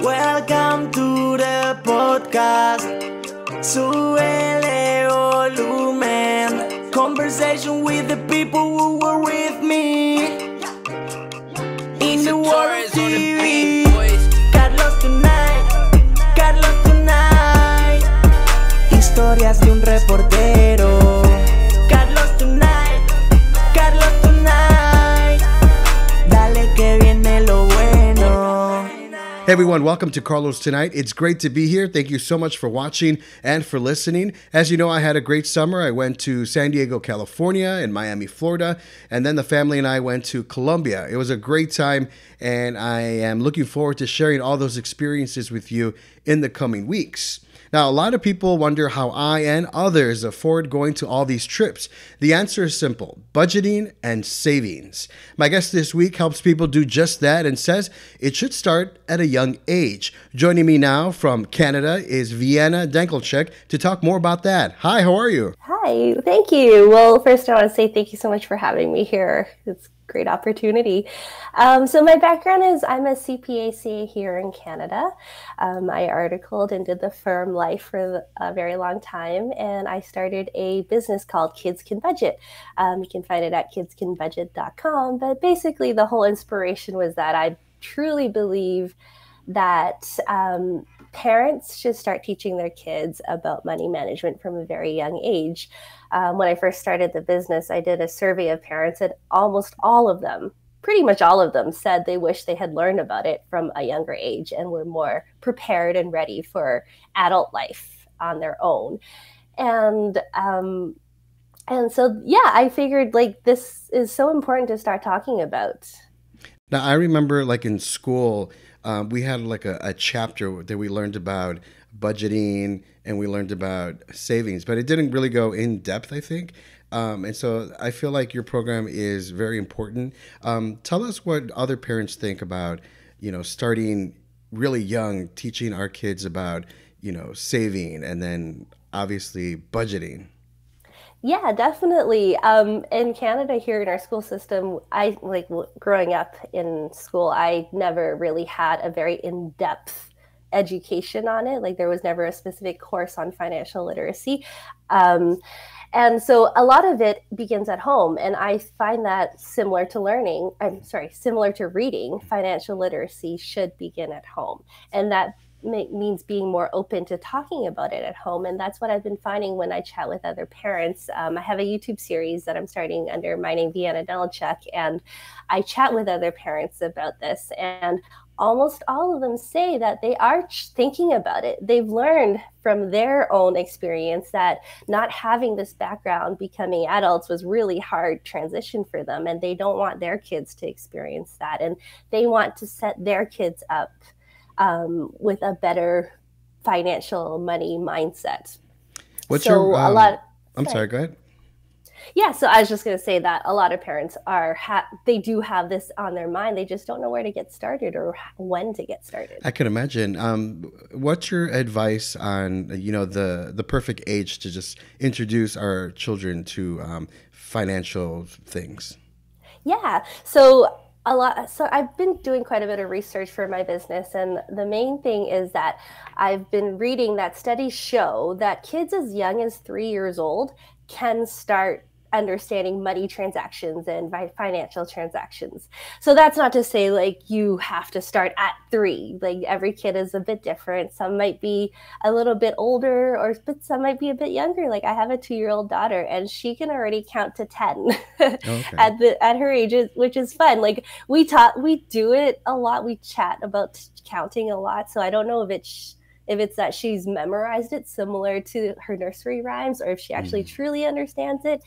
Welcome to the podcast. Súbele volumen. Conversation with the people who were with me. In the world TV. Carlos Tonight. Carlos Tonight. Historias de un reportero. Hey everyone, welcome to Carlos Tonight. It's great to be here. Thank you so much for watching and for listening. As you know, I had a great summer. I went to San Diego, California, and Miami, Florida, and then the family and I went to Colombia. It was a great time, and I am looking forward to sharing all those experiences with you in the coming weeks. Now, a lot of people wonder how I and others afford going to all these trips. The answer is simple budgeting and savings. My guest this week helps people do just that and says it should start at a young age. Joining me now from Canada is Vianna Denkelchek to talk more about that. Hi, how are you? Hi, thank you. Well, first, I want to say thank you so much for having me here. It's great opportunity. Um, so, my background is I'm a CPA here in Canada. Um, I articled and did the firm life for a very long time, and I started a business called Kids Can Budget. Um, you can find it at kidscanbudget.com. But basically, the whole inspiration was that I truly believe that um, parents should start teaching their kids about money management from a very young age. Um, when I first started the business, I did a survey of parents, and almost all of them, pretty much all of them, said they wish they had learned about it from a younger age and were more prepared and ready for adult life on their own. And um, and so, yeah, I figured like this is so important to start talking about. Now, I remember like in school, um, we had like a, a chapter that we learned about budgeting and we learned about savings, but it didn't really go in depth, I think. Um, and so I feel like your program is very important. Um, tell us what other parents think about, you know, starting really young, teaching our kids about, you know, saving and then obviously budgeting. Yeah, definitely. Um, in Canada, here in our school system, I like growing up in school, I never really had a very in depth education on it. Like, there was never a specific course on financial literacy. Um, and so a lot of it begins at home. And I find that similar to learning, I'm sorry, similar to reading, financial literacy should begin at home. And that means being more open to talking about it at home. And that's what I've been finding when I chat with other parents. Um, I have a YouTube series that I'm starting under my name, Vianna Delachuk, and I chat with other parents about this. And almost all of them say that they are thinking about it. They've learned from their own experience that not having this background becoming adults was really hard transition for them and they don't want their kids to experience that and they want to set their kids up um, with a better financial money mindset. What's so your, a um, lot I'm sorry, go ahead. yeah so i was just going to say that a lot of parents are ha- they do have this on their mind they just don't know where to get started or when to get started I can imagine. Um, what's your advice on you know the the perfect age to just introduce our children to um, financial things? yeah so a lot so i've been doing quite a bit of research for my business and the main thing is that i've been reading that studies show that kids as young as three years old can start understanding money transactions and financial transactions. So that's not to say like you have to start at 3. Like every kid is a bit different. Some might be a little bit older or but some might be a bit younger. Like I have a 2-year-old daughter and she can already count to 10 Okay. at the at her age which is fun. Like we taught we do it a lot. We chat about counting a lot. So I don't know if it's if it's that she's memorized it similar to her nursery rhymes or if she actually mm. truly understands it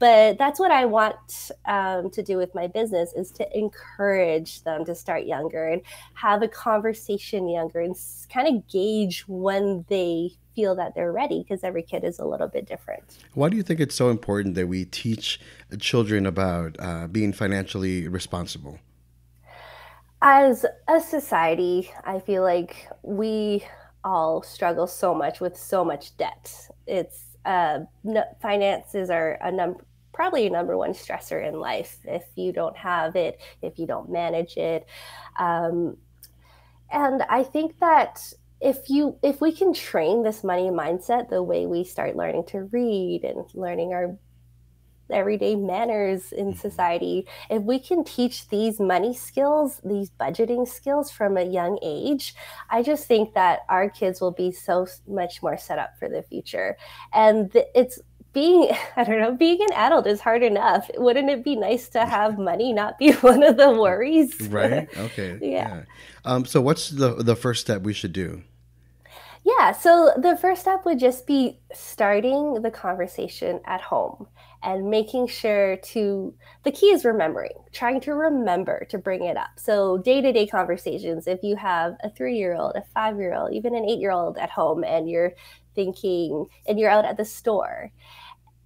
but that's what i want um, to do with my business is to encourage them to start younger and have a conversation younger and kind of gauge when they feel that they're ready because every kid is a little bit different Why do you think it's so important that we teach children about uh, being financially responsible? as a society i feel like we all struggle so much with so much debt it's uh, no, finances are a number probably a number one stressor in life if you don't have it if you don't manage it um, And I think that if you if we can train this money mindset the way we start learning to read and learning our everyday manners in mm-hmm. society if we can teach these money skills these budgeting skills from a young age i just think that our kids will be so much more set up for the future and it's being i don't know being an adult is hard enough. Wouldn't it be nice to have money not be one of the worries? Right? Okay. Yeah, yeah. Um, so what's the the first step we should do? Yeah, so the first step would just be starting the conversation at home and making sure to, the key is remembering, trying to remember to bring it up. So, day to day conversations, if you have a three year old, a five year old, even an eight year old at home, and you're thinking, and you're out at the store,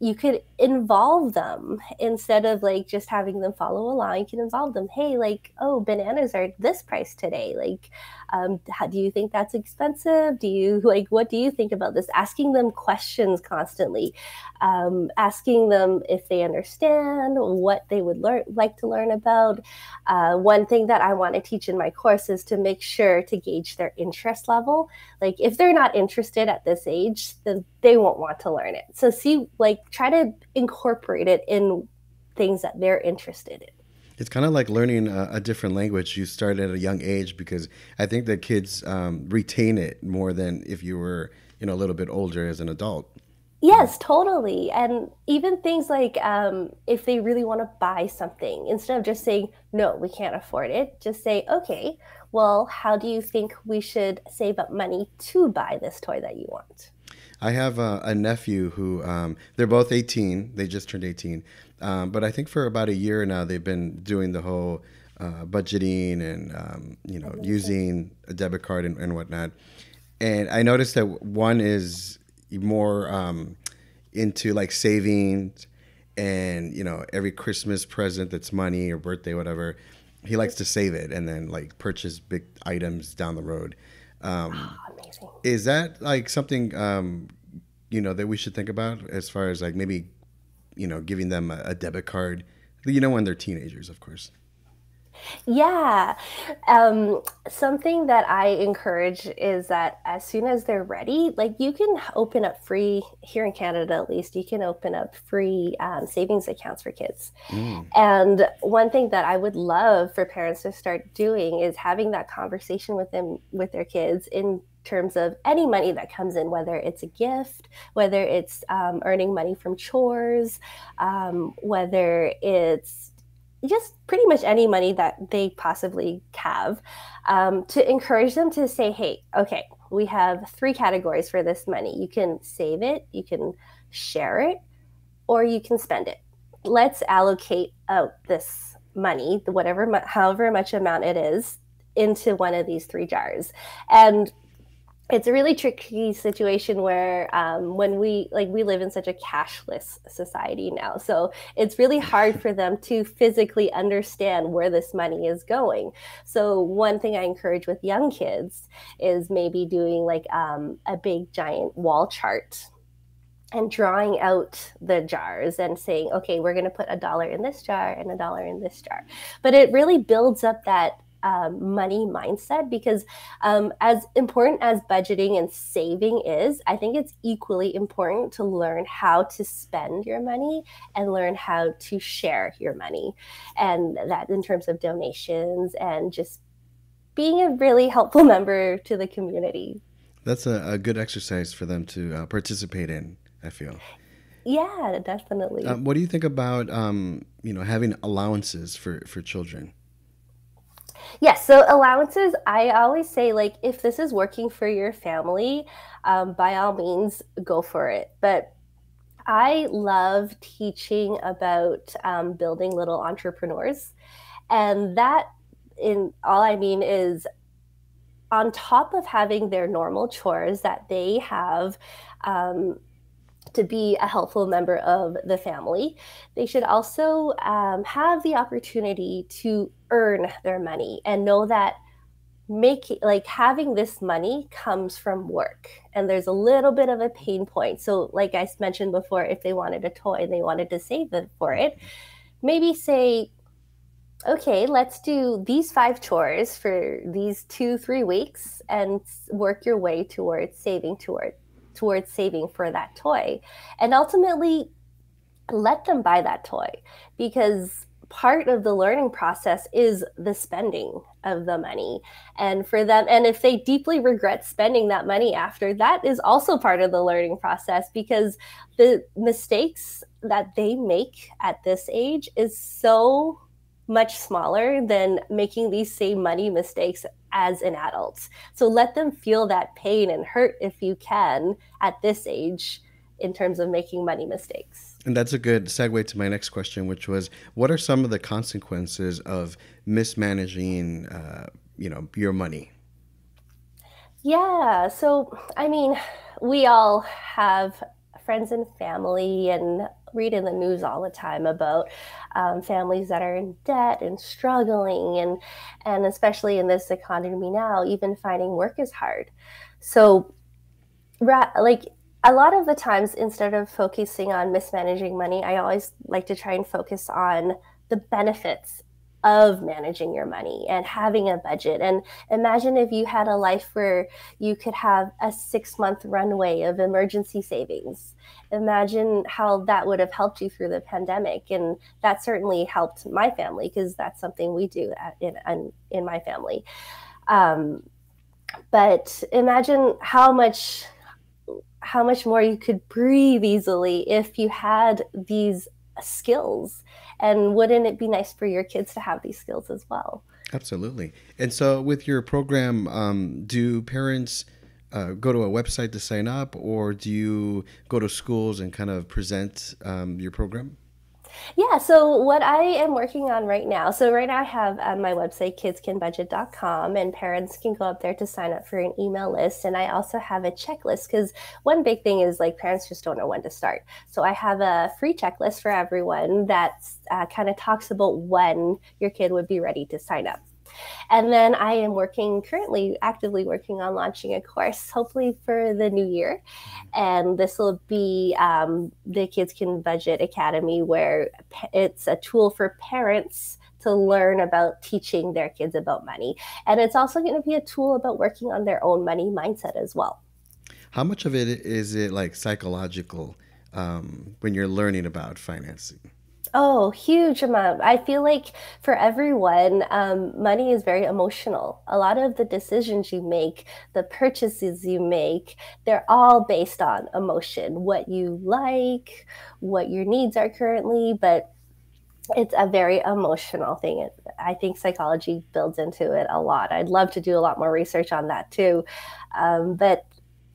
you could involve them instead of like just having them follow along. You can involve them. Hey, like, oh, bananas are this price today. Like, um, how do you think that's expensive? Do you like what do you think about this? Asking them questions constantly, um, asking them if they understand what they would learn like to learn about. Uh, one thing that I want to teach in my course is to make sure to gauge their interest level. Like if they're not interested at this age, then they won't want to learn it. So see, like try to incorporate it in things that they're interested in. It's kind of like learning a, a, different language. You start at a young age because I think that kids um, retain it more than if you were, you know, a little bit older as an adult. Yes, totally. And even things like um, if they really want to buy something, instead of just saying, no, we can't afford it, just say, okay, well, how do you think we should save up money to buy this toy that you want? I have a, a nephew who, um, they're both 18. They just turned 18. Um, but I think for about a year now, they've been doing the whole uh, budgeting and um, you know using a debit card and, and, whatnot. And I noticed that one is more um, into like savings and you know every Christmas present that's money or birthday whatever. He likes to save it and then like purchase big items down the road. Um, amazing. Is that like something um, you know that we should think about as far as like maybe you know, giving them a, a debit card. You know, when they're teenagers, of course. Yeah. Um, something that I encourage is that as soon as they're ready, like you can open up free, here in Canada at least, you can open up free um, savings accounts for kids. Mm. And one thing that I would love for parents to start doing is having that conversation with them, with their kids in terms of any money that comes in, whether it's a gift, whether it's um, earning money from chores, um, whether it's just pretty much any money that they possibly have, um, to encourage them to say, hey, okay, we have three categories for this money. You can save it, you can share it, or you can spend it. Let's allocate out this money, whatever, however much amount it is, into one of these three jars. And it's a really tricky situation where um, when we like we live in such a cashless society now so it's really hard for them to physically understand where this money is going. So one thing i encourage with young kids is maybe doing like um, a big giant wall chart and drawing out the jars and saying okay we're going to put a dollar in this jar and a dollar in this jar. But it really builds up that um, money mindset because um, as important as budgeting and saving is i think it's equally important to learn how to spend your money and learn how to share your money. And that in terms of donations and just being a really helpful member to the community. That's a, a good exercise for them to uh, participate in i feel. Yeah definitely. Um, what do you think about um, you know having allowances for for children Yes. So allowances, I always say, like, if this is working for your family, um, by all means, go for it. But I love teaching about um, building little entrepreneurs. And that, in all I mean, is on top of having their normal chores that they have um, to be a helpful member of the family, they should also um, have the opportunity to earn their money and know that making like having this money comes from work and there's a little bit of a pain point. So like i mentioned before if they wanted a toy and they wanted to save it for it. Maybe say okay, let's do these five chores for these two, three weeks and work your way towards saving toward towards saving for that toy. And ultimately let them buy that toy because part of the learning process is the spending of the money and for them and if they deeply regret spending that money after that is also part of the learning process because the mistakes that they make at this age is so much smaller than making these same money mistakes as an adult so let them feel that pain and hurt if you can at this age in terms of making money mistakes and that's a good segue to my next question, which was, what are some of the consequences of mismanaging, uh, you know, your money? Yeah. So, I mean, we all have friends and family and read in the news all the time about um, families that are in debt and struggling and and especially in this economy now even finding work is hard. So like a lot of the times instead of focusing on mismanaging money i always like to try and focus on the benefits of managing your money and having a budget. And imagine if you had a life where you could have a six month runway of emergency savings. Imagine how that would have helped you through the pandemic. And that certainly helped my family because that's something we do in, in, in my family. Um, but imagine how much how much more you could breathe easily if you had these skills and wouldn't it be nice for your kids to have these skills as well? Absolutely. And so with your program um, do parents uh, go to a website to sign up or do you go to schools and kind of present um, your program yeah, so what I am working on right now, so right now I have um, my website, kidscanbudget.com, and parents can go up there to sign up for an email list. And I also have a checklist because one big thing is like parents just don't know when to start. So I have a free checklist for everyone that uh, kind of talks about when your kid would be ready to sign up. And then I am working currently actively working on launching a course, hopefully for the new year. And this will be um, the Kids Can Budget Academy, where it's a tool for parents to learn about teaching their kids about money. And it's also going to be a tool about working on their own money mindset as well. How much of it is it like psychological um, when you're learning about financing? Oh, huge amount. I feel like for everyone, um, money is very emotional. A lot of the decisions you make, the purchases you make, they're all based on emotion, what you like, what your needs are currently, but it's a very emotional thing. I think psychology builds into it a lot. I'd love to do a lot more research on that too. Um, but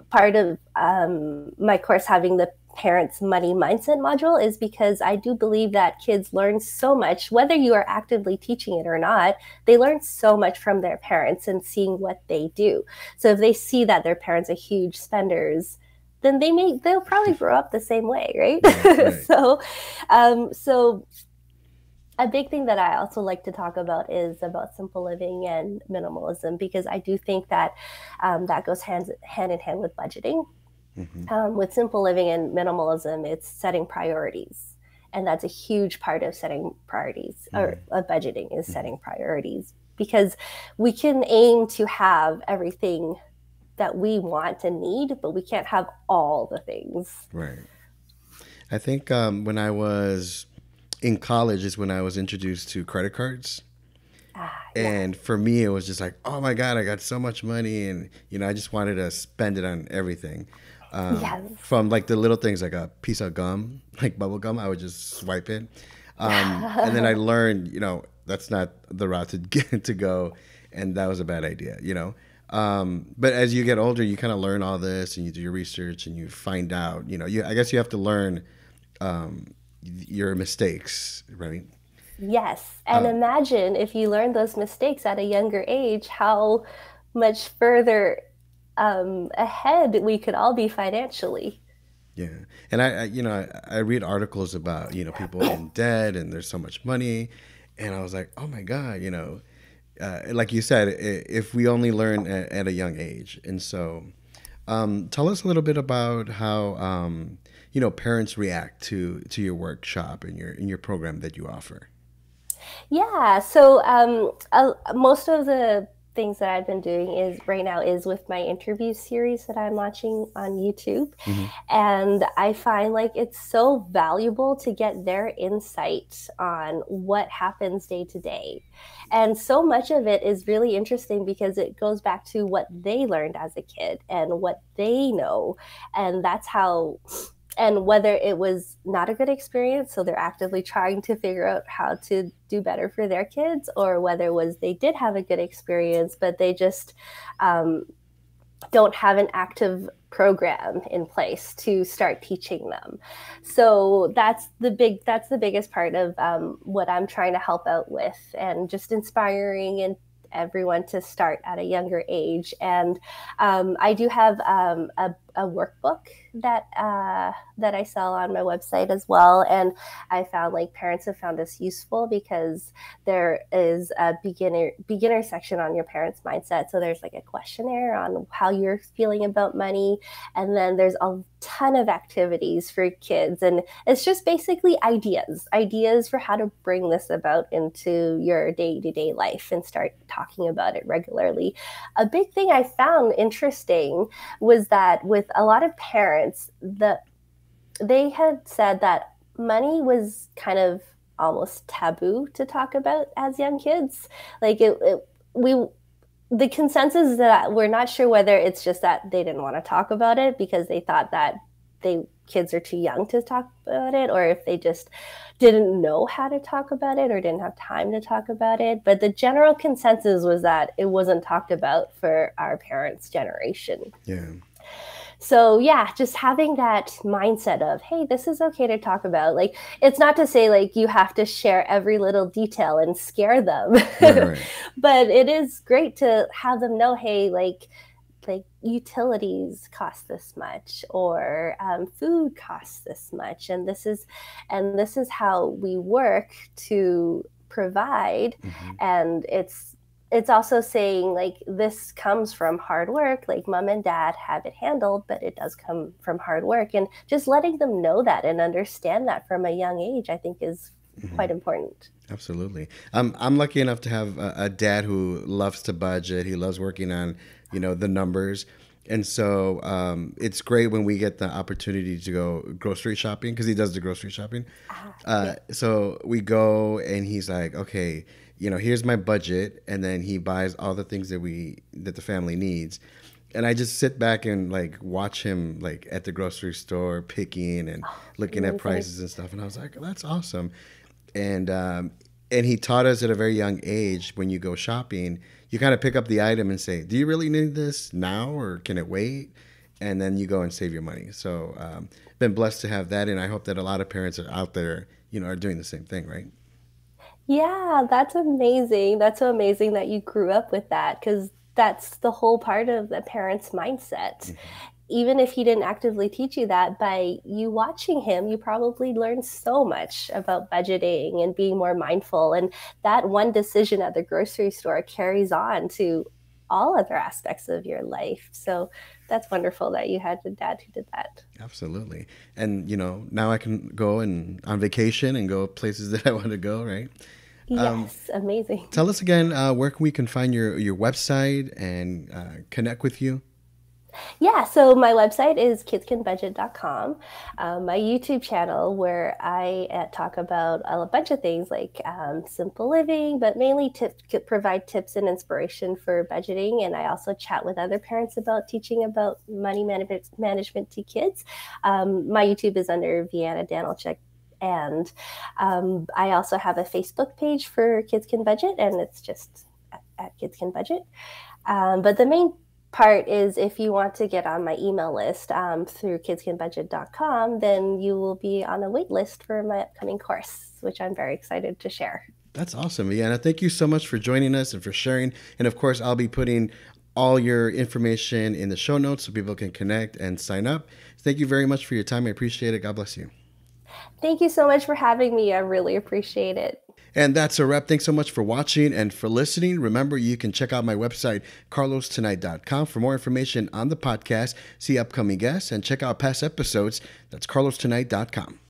part of um, my course having the parents' money mindset module is because I do believe that kids learn so much, whether you are actively teaching it or not, they learn so much from their parents and seeing what they do. So if they see that their parents are huge spenders, then they may they'll probably grow up the same way, right? right. so, um, so a big thing that I also like to talk about is about simple living and minimalism because I do think that um, that goes hand hand in hand with budgeting. Mm-hmm. Um, with simple living and minimalism, it's setting priorities. And that's a huge part of setting priorities mm-hmm. or of budgeting is mm-hmm. setting priorities because we can aim to have everything that we want and need, but we can't have all the things. Right. I think um, when I was in college is when I was introduced to credit cards. Ah, yeah. And for me, it was just like, oh my God, I got so much money. And, you know, I just wanted to spend it on everything. Um, yes. From like the little things like a piece of gum, like bubble gum, I would just swipe it. Um, and then I learned, you know, that's not the route to get to go, and that was a bad idea, you know. Um, but as you get older, you kind of learn all this, and you do your research, and you find out, you know, you I guess you have to learn um, your mistakes, right? Yes, and uh, imagine if you learned those mistakes at a younger age, how much further um, ahead we could all be financially. Yeah, and I, I you know, I, I, read articles about you know people in debt and there's so much money, and I was like, oh my god, you know, uh, like you said, if we only learn at, at a young age, and so, um, tell us a little bit about how um, you know parents react to to your workshop and your in your program that you offer. Yeah. So um, uh, most of the things that I've been doing is right now is with my interview series that I'm launching on YouTube. Mm-hmm. And I find like it's so valuable to get their insight on what happens day to day. And so much of it is really interesting because it goes back to what they learned as a kid and what they know. And that's how and whether it was not a good experience so they're actively trying to figure out how to do better for their kids or whether it was they did have a good experience but they just um, don't have an active program in place to start teaching them. So that's the big that's the biggest part of um, what i'm trying to help out with and just inspiring and everyone to start at a younger age. And um, i do have um, a, a workbook that uh, that I sell on my website as well. And I found like parents have found this useful because there is a beginner beginner section on your parents' mindset. So there's like a questionnaire on how you're feeling about money, and then there's a ton of activities for kids, and it's just basically ideas, ideas for how to bring this about into your day to day life and start talking about it regularly. A big thing I found interesting was that with a lot of parents, the they had said that money was kind of almost taboo to talk about as young kids. Like it, it we the consensus is that we're not sure whether it's just that they didn't want to talk about it because they thought that they kids are too young to talk about it or if they just didn't know how to talk about it or didn't have time to talk about it. But the general consensus was that it wasn't talked about for our parents generation. Yeah so yeah just having that mindset of hey this is okay to talk about like it's not to say like you have to share every little detail and scare them right. but it is great to have them know hey like like utilities cost this much or um, food costs this much and this is and this is how we work to provide mm-hmm. and it's it's also saying like this comes from hard work like mom and dad have it handled but it does come from hard work. And just letting them know that and understand that from a young age i think is mm-hmm. quite important. Absolutely. I'm i'm lucky enough to have a, a, dad who loves to budget. He loves working on you know the numbers. And so um, it's great when we get the opportunity to go grocery shopping because he does the grocery shopping. Ah, uh, yeah. so we go and he's like okay you know, here's my budget, and then he buys all the things that we that the family needs. And I just sit back and like watch him like at the grocery store picking and oh, looking at prices and stuff. And I was like, that's awesome. And um, and he taught us at a very young age when you go shopping, you kind of pick up the item and say, do you really need this now or can it wait? And then you go and save your money. So um, been blessed to have that, and I hope that a lot of parents are out there, you know, are doing the same thing, right? Yeah, that's amazing. That's so amazing that you grew up with that because that's the whole part of the parent's mindset. Mm-hmm. Even if he didn't actively teach you that, by you watching him, you probably learned so much about budgeting and being more mindful. And that one decision at the grocery store carries on to all other aspects of your life. So that's wonderful that you had a dad who did that. Absolutely. And you know, now I can go and on vacation and go places that I want to go, right? Um, yes, um, amazing. Tell us again uh, where can we can find your your website and uh, connect with you. Yeah, so my website is kidscanbudget.com. Um, my YouTube channel, where I uh, talk about a bunch of things like um, simple living, but mainly tips, provide tips and inspiration for budgeting. And I also chat with other parents about teaching about money management, management to kids. Um, my YouTube is under Vianna Danilchuk and um, I also have a Facebook page for Kids Can Budget, and it's just at, at Kids Can Budget. Um, but the main part is if you want to get on my email list um, through kidscanbudget.com, then you will be on a wait list for my upcoming course, which I'm very excited to share. That's awesome, Vianna. Thank you so much for joining us and for sharing. And of course, I'll be putting all your information in the show notes so people can connect and sign up. Thank you very much for your time. I appreciate it. God bless you. Thank you so much for having me. I really appreciate it. And that's a wrap. Thanks so much for watching and for listening. Remember, you can check out my website, carlostonight.com, for more information on the podcast, see upcoming guests, and check out past episodes. That's carlostonight.com.